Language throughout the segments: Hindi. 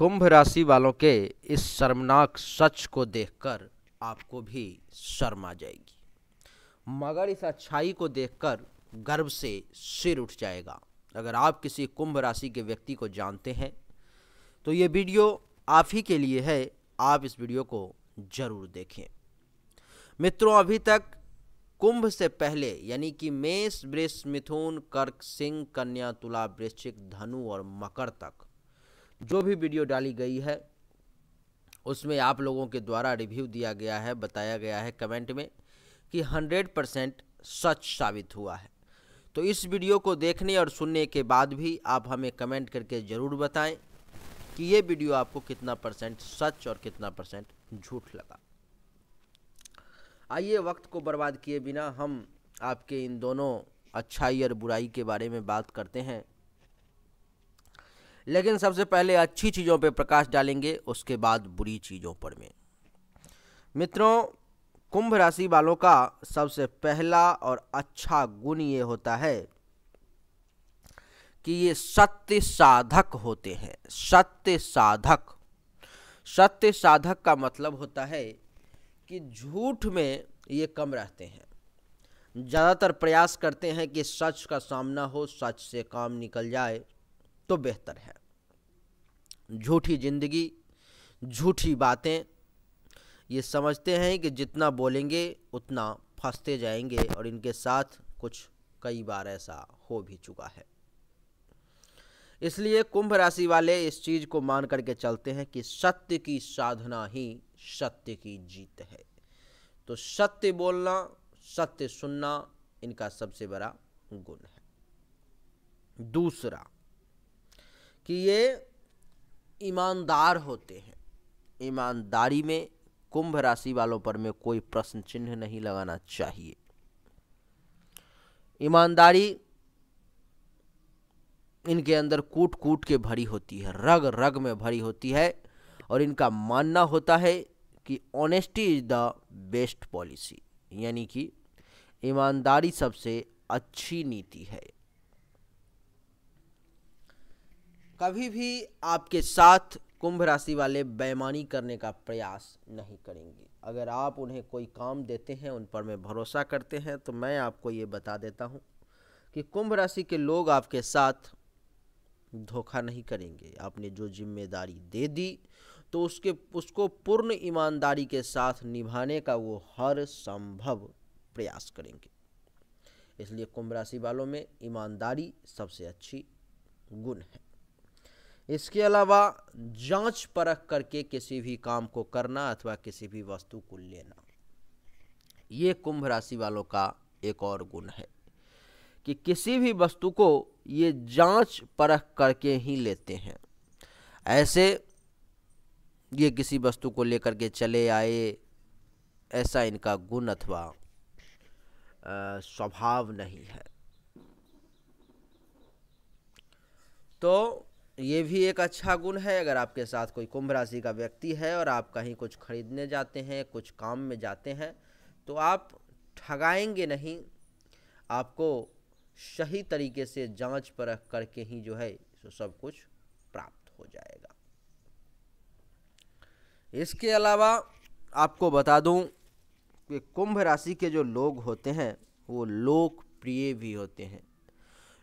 कुंभ राशि वालों के इस शर्मनाक सच को देखकर आपको भी शर्म आ जाएगी। मगर इस अच्छाई को देखकर गर्व से सिर उठ जाएगा। अगर आप किसी कुंभ राशि के व्यक्ति को जानते हैं तो ये वीडियो आप ही के लिए है। आप इस वीडियो को ज़रूर देखें। मित्रों, अभी तक कुंभ से पहले, यानी कि मेष, वृष, मिथुन, कर्क, सिंह, कन्या, तुला, वृश्चिक, धनु और मकर तक जो भी वीडियो डाली गई है, उसमें आप लोगों के द्वारा रिव्यू दिया गया है, बताया गया है कमेंट में कि 100 परसेंट सच साबित हुआ है। तो इस वीडियो को देखने और सुनने के बाद भी आप हमें कमेंट करके ज़रूर बताएँ कि ये वीडियो आपको कितना परसेंट सच और कितना परसेंट झूठ लगा। आइए वक्त को बर्बाद किए बिना हम आपके इन दोनों अच्छाई और बुराई के बारे में बात करते हैं। लेकिन सबसे पहले अच्छी चीज़ों पर प्रकाश डालेंगे, उसके बाद बुरी चीज़ों पर में। मित्रों, कुंभ राशि वालों का सबसे पहला और अच्छा गुण ये होता है कि ये सत्य साधक होते हैं, सत्य साधक। सत्य साधक का मतलब होता है कि झूठ में ये कम रहते हैं। ज़्यादातर प्रयास करते हैं कि सच का सामना हो, सच से काम निकल जाए। तो बेहतर है। झूठी ज़िंदगी, झूठी बातें, ये समझते हैं कि जितना बोलेंगे, उतना फंसते जाएँगे और इनके साथ कुछ कई बार ऐसा हो भी चुका है। इसलिए कुंभ राशि वाले इस चीज़ को मान करके चलते हैं कि सत्य की साधना ही सत्य की जीत है। तो सत्य बोलना, सत्य सुनना इनका सबसे बड़ा गुण है। दूसरा कि ये ईमानदार होते हैं। ईमानदारी में कुंभ राशि वालों पर में कोई प्रश्न चिन्ह नहीं लगाना चाहिए। ईमानदारी इनके अंदर कूट कूट के भरी होती है रग रग में भरी होती है और इनका मानना होता है कि honesty is the best policy. यानी कि ईमानदारी सबसे अच्छी नीति है। कभी भी आपके साथ कुंभ राशि वाले बेईमानी करने का प्रयास नहीं करेंगे। अगर आप उन्हें कोई काम देते हैं, उन पर में भरोसा करते हैं तो मैं आपको ये बता देता हूँ कि कुंभ राशि के लोग आपके साथ धोखा नहीं करेंगे। आपने जो ज़िम्मेदारी दे दी तो उसके, उसको पूर्ण ईमानदारी के साथ निभाने का वो हर संभव प्रयास करेंगे। इसलिए कुंभ राशि वालों में ईमानदारी सबसे अच्छी गुण है। इसके अलावा जाँच परख करके किसी भी काम को करना अथवा किसी भी वस्तु को लेना। ये कुंभ राशि वालों का एक और गुण है कि किसी भी वस्तु को ये जाँच परख करके ही लेते हैं। ऐसे ये किसी वस्तु को लेकर के चले आए, ऐसा इनका गुण अथवा स्वभाव नहीं है। तो ये भी एक अच्छा गुण है, अगर आपके साथ कोई कुंभ राशि का व्यक्ति है और आप कहीं कुछ खरीदने जाते हैं, कुछ काम में जाते हैं तो आप ठगाएँगे नहीं। आपको सही तरीके से जाँच परख करके ही जो है तो सब कुछ प्राप्त हो जाएगा। इसके अलावा आपको बता दूँ कि कुंभ राशि के जो लोग होते हैं, वो लोकप्रिय भी होते हैं।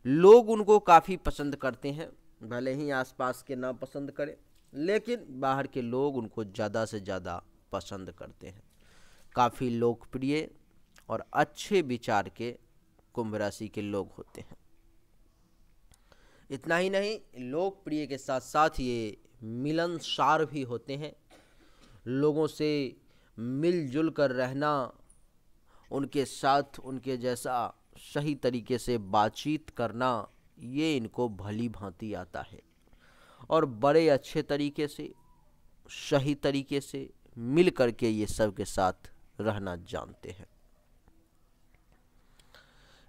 लोग उनको काफ़ी पसंद करते हैं। भले ही आसपास के ना पसंद करें, लेकिन बाहर के लोग उनको ज़्यादा से ज़्यादा पसंद करते हैं। काफ़ी लोकप्रिय और अच्छे विचार के कुंभ राशि के लोग होते हैं। इतना ही नहीं, लोकप्रिय के साथ साथ ये मिलनसार भी होते हैं। लोगों से मिलजुल कर रहना, उनके साथ, उनके जैसा सही तरीके से बातचीत करना ये इनको भली भांति आता है। और बड़े अच्छे तरीके से, सही तरीके से मिल करके ये सब के साथ रहना जानते हैं।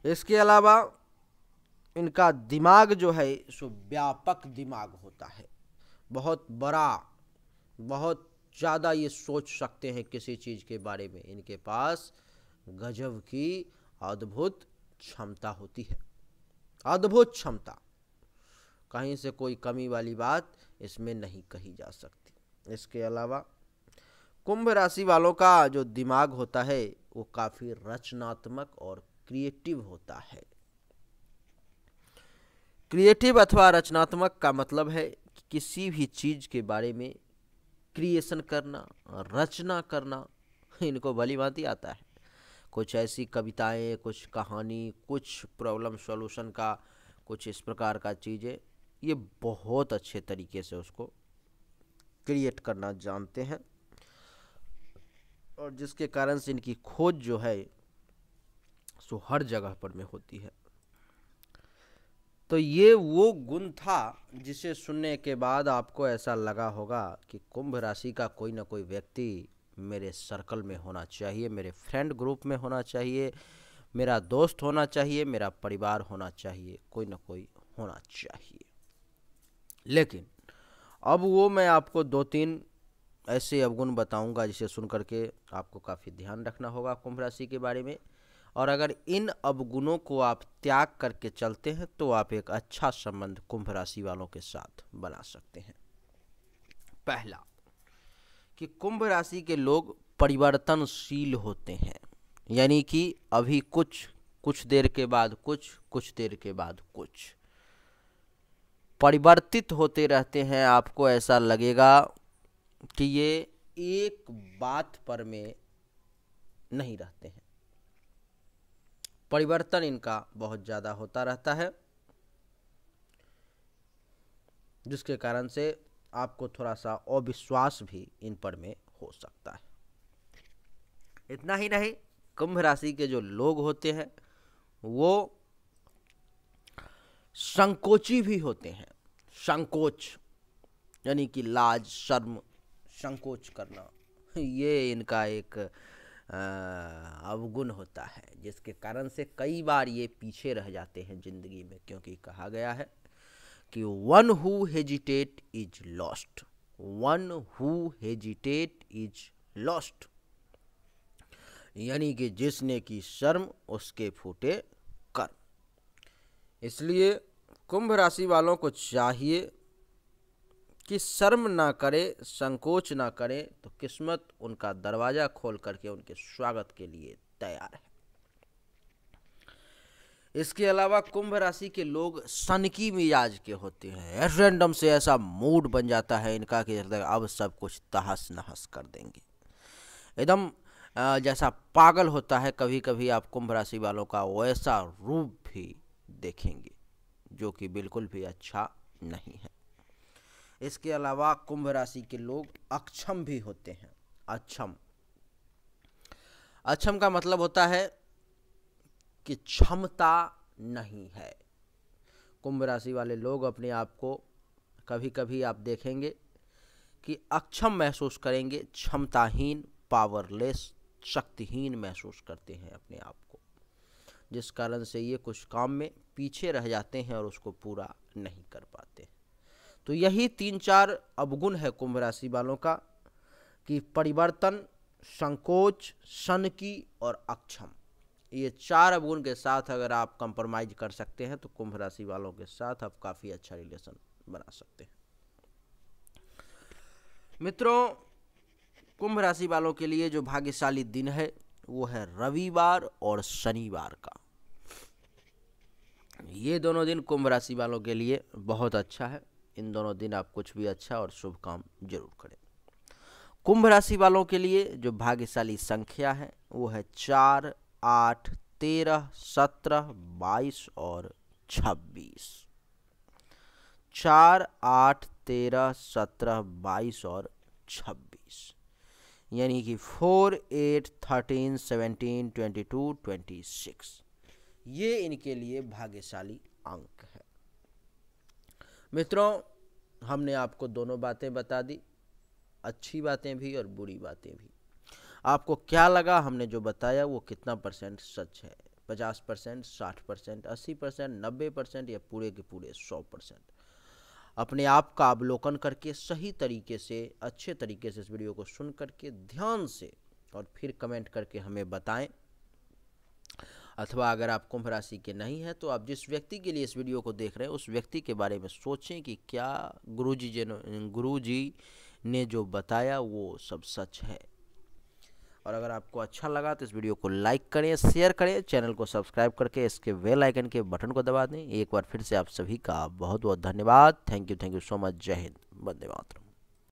इसके अलावा इनका दिमाग जो है, सो व्यापक दिमाग होता है। बहुत बड़ा, बहुत ज़्यादा ये सोच सकते हैं किसी चीज़ के बारे में। इनके पास गजब की अद्भुत क्षमता होती है। अद्भुत क्षमता। कहीं से कोई कमी वाली बात इसमें नहीं कही जा सकती। इसके अलावा, कुंभ राशि वालों का जो दिमाग होता है, वो काफ़ी रचनात्मक और क्रिएटिव होता है। क्रिएटिव अथवा रचनात्मक का मतलब है कि किसी भी चीज़ के बारे में क्रिएशन करना, रचना करना, इनको भली भांति आता है। कुछ ऐसी कविताएँ, कुछ कहानी, कुछ प्रॉब्लम सॉल्यूशन का, कुछ इस प्रकार का चीज़ें, ये बहुत अच्छे तरीके से उसको क्रिएट करना जानते हैं। और जिसके कारण से इनकी खोज जो है, सो हर जगह पर में होती है। तो ये वो गुण था जिसे सुनने के बाद आपको ऐसा लगा होगा कि कुंभ राशि का कोई ना कोई व्यक्ति मेरे सर्कल में होना चाहिए, मेरे फ्रेंड ग्रुप में होना चाहिए, मेरा दोस्त होना चाहिए, मेरा परिवार होना चाहिए, कोई ना कोई होना चाहिए। लेकिन अब वो मैं आपको दो तीन ऐसे अवगुण बताऊँगा जिसे सुन करके आपको काफ़ी ध्यान रखना होगा कुंभ राशि के बारे में। और अगर इन अवगुणों को आप त्याग करके चलते हैं तो आप एक अच्छा संबंध कुंभ राशि वालों के साथ बना सकते हैं। पहला कि कुंभ राशि के लोग परिवर्तनशील होते हैं। यानी कि अभी कुछ कुछ देर के बाद कुछ कुछ देर के बाद कुछ। परिवर्तित होते रहते हैं, आपको ऐसा लगेगा कि ये एक बात पर में नहीं रहते हैं। परिवर्तन इनका बहुत ज़्यादा होता रहता है, जिसके कारण से आपको थोड़ा सा अविश्वास भी इन पर में हो सकता है। इतना ही नहीं, कुंभ राशि के जो लोग होते हैं, वो संकोची भी होते हैं। संकोच, यानी कि लाज, शर्म, संकोच करना, ये इनका एक अवगुण होता है, जिसके कारण से कई बार ये पीछे रह जाते हैं ज़िंदगी में, क्योंकि कहा गया है कि one who hesitate is lost one who hesitate is lost यानी कि जिसने की शर्म उसके फूटे कर इसलिए कुंभ राशि वालों को चाहिए कि शर्म ना करे, संकोच ना करे तो किस्मत उनका दरवाज़ा खोल करके उनके स्वागत के लिए तैयार है। इसके अलावा कुंभ राशि के लोग सनकी मिजाज के होते हैं। रैंडम से ऐसा मूड बन जाता है इनका कि अब सब कुछ तहस नहस कर देंगे। एकदम जैसा पागल होता है कभी कभी आप कुंभ राशि वालों का वैसा रूप भी देखेंगे, जो कि बिल्कुल भी अच्छा नहीं है। इसके अलावा कुंभ राशि के लोग अक्षम भी होते हैं। अक्षम। अक्षम का मतलब होता है कि क्षमता नहीं है। कुंभ राशि वाले लोग अपने आप को कभी कभी आप देखेंगे कि अक्षम महसूस करेंगे, क्षमताहीन पावरलेस शक्तिहीन महसूस करते हैं अपने आप को, जिस कारण से ये कुछ काम में पीछे रह जाते हैं और उसको पूरा नहीं कर पाते। तो यही तीन चार अवगुण है कुंभ राशि वालों का कि परिवर्तन, संकोच, सन की और अक्षम। ये चार अवगुण के साथ अगर आप कंप्रोमाइज कर सकते हैं तो कुंभ राशि वालों के साथ आप काफ़ी अच्छा रिलेशन बना सकते हैं। मित्रों, कुंभ राशि वालों के लिए जो भाग्यशाली दिन है, वो है रविवार और शनिवार का। ये दोनों दिन कुंभ राशि वालों के लिए बहुत अच्छा है। इन दोनों दिन आप कुछ भी अच्छा और शुभ काम ज़रूर करें। कुंभ राशि वालों के लिए जो भाग्यशाली संख्या है, वो है चार आठ, तेरह, सत्रह, बाईस और छब्बीस। चार, आठ, तेरह, सत्रह, बाईस और छब्बीस। यानी कि four, eight, thirteen seventeen twenty two, twenty six. ये इनके लिए भाग्यशाली अंक है। मित्रों, हमने आपको दोनों बातें बता दी। अच्छी बातें भी और बुरी बातें भी। आपको क्या लगा? हमने जो बताया वो कितना परसेंट सच है? पचास परसेंट साठ परसेंट अस्सी परसेंट नब्बे परसेंट या पूरे के पूरे सौ परसेंट अपने आप का अवलोकन करके, सही तरीके से, अच्छे तरीके से इस वीडियो को सुन करके, ध्यान से और फिर कमेंट करके हमें बताएँ। अथवा अगर आप कुंभ राशि के नहीं हैं तो आप जिस व्यक्ति के लिए इस वीडियो को देख रहे हैं, उस व्यक्ति के बारे में सोचें कि क्या गुरु जी गुरु जी ने जो बताया वो सब सच है। और अगर आपको अच्छा लगा तो इस वीडियो को लाइक करें, शेयर करें, चैनल को सब्सक्राइब करके इसके वेल आइकन के बटन को दबा दें। एक बार फिर से आप सभी का बहुत बहुत धन्यवाद। Thank you thank you so much. जय हिंद। वंदे मातरम।